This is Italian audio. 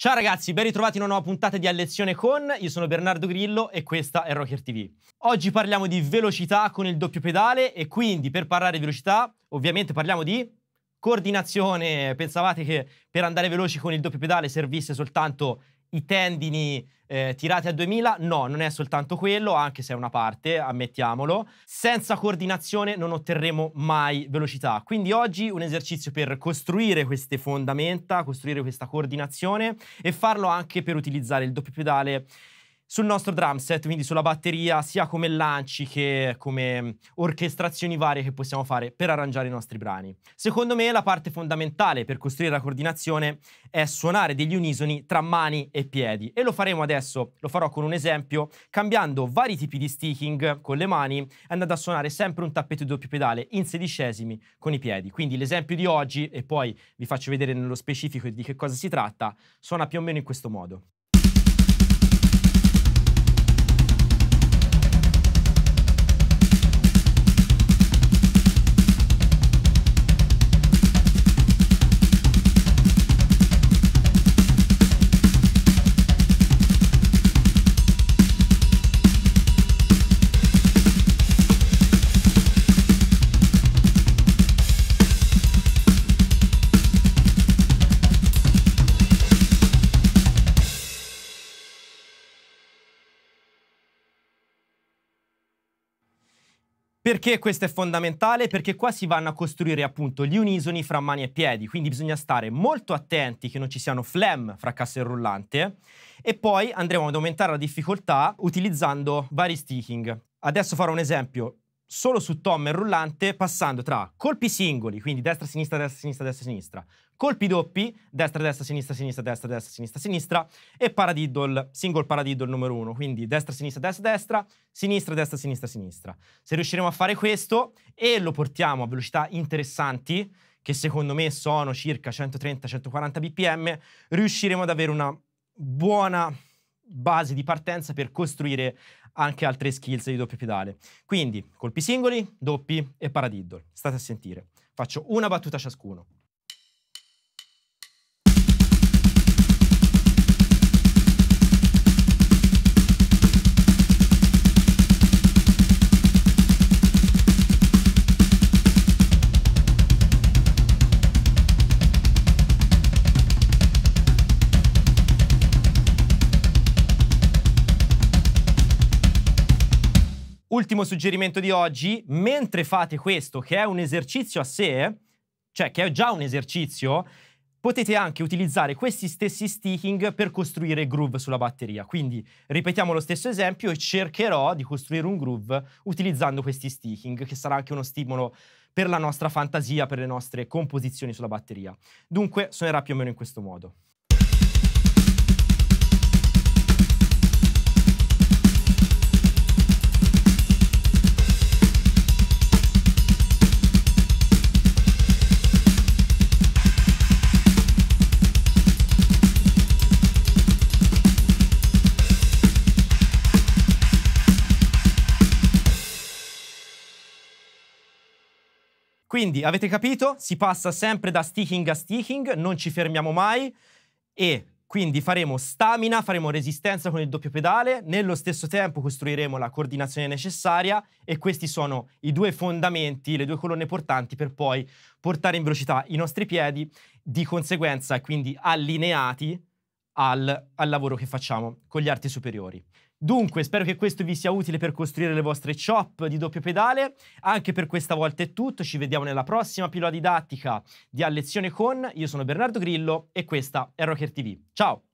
Ciao ragazzi, ben ritrovati in una nuova puntata di A Lezione con, io sono Bernardo Grillo e questa è Rocker TV. Oggi parliamo di velocità con il doppio pedale e quindi per parlare di velocità ovviamente parliamo di coordinazione. Pensavate che per andare veloci con il doppio pedale servisse soltanto i tendini eh, tirati a 2000, no, non è soltanto quello, anche se è una parte, ammettiamolo. Senza coordinazione non otterremo mai velocità. Quindi oggi un esercizio per costruire queste fondamenta, costruire questa coordinazione e farlo anche per utilizzare il doppio pedale sul nostro drum set, quindi sulla batteria, sia come lanci che come orchestrazioni varie che possiamo fare per arrangiare i nostri brani. Secondo me la parte fondamentale per costruire la coordinazione è suonare degli unisoni tra mani e piedi e lo faremo adesso, lo farò con un esempio, cambiando vari tipi di sticking con le mani e andando a suonare sempre un tappeto di doppio pedale in sedicesimi con i piedi. Quindi l'esempio di oggi, e poi vi faccio vedere nello specifico di che cosa si tratta, suona più o meno in questo modo. Perché questo è fondamentale? Perché qua si vanno a costruire appunto gli unisoni fra mani e piedi, quindi bisogna stare molto attenti che non ci siano flam fra cassa e rullante e poi andremo ad aumentare la difficoltà utilizzando vari sticking. Adesso farò un esempio solo su tom e rullante passando tra colpi singoli, quindi destra, sinistra, destra, sinistra, destra, sinistra, colpi doppi, destra, destra, sinistra, sinistra, destra, destra, sinistra, sinistra e paradiddle, single paradiddle numero uno, quindi destra, sinistra, destra, destra, sinistra, destra, sinistra, sinistra. Se riusciremo a fare questo e lo portiamo a velocità interessanti, che secondo me sono circa 130-140 bpm, riusciremo ad avere una buona base di partenza per costruire anche altre skills di doppio pedale. Quindi colpi singoli, doppi e paradiddle. State a sentire. Faccio una battuta ciascuno. Ultimo suggerimento di oggi, mentre fate questo, che è un esercizio a sé, cioè che è già un esercizio, potete anche utilizzare questi stessi sticking per costruire groove sulla batteria. Quindi ripetiamo lo stesso esempio e cercherò di costruire un groove utilizzando questi sticking, che sarà anche uno stimolo per la nostra fantasia, per le nostre composizioni sulla batteria. Dunque suonerà più o meno in questo modo. Quindi avete capito? Si passa sempre da sticking a sticking, non ci fermiamo mai e quindi faremo stamina, faremo resistenza con il doppio pedale, nello stesso tempo costruiremo la coordinazione necessaria e questi sono i due fondamenti, le due colonne portanti per poi portare in velocità i nostri piedi, di conseguenza quindi allineati al, al lavoro che facciamo con gli arti superiori. Dunque, spero che questo vi sia utile per costruire le vostre chop di doppio pedale. Anche per questa volta è tutto. Ci vediamo nella prossima pillola didattica di A Lezione con. Io sono Bernardo Grillo e questa è Rocker TV. Ciao!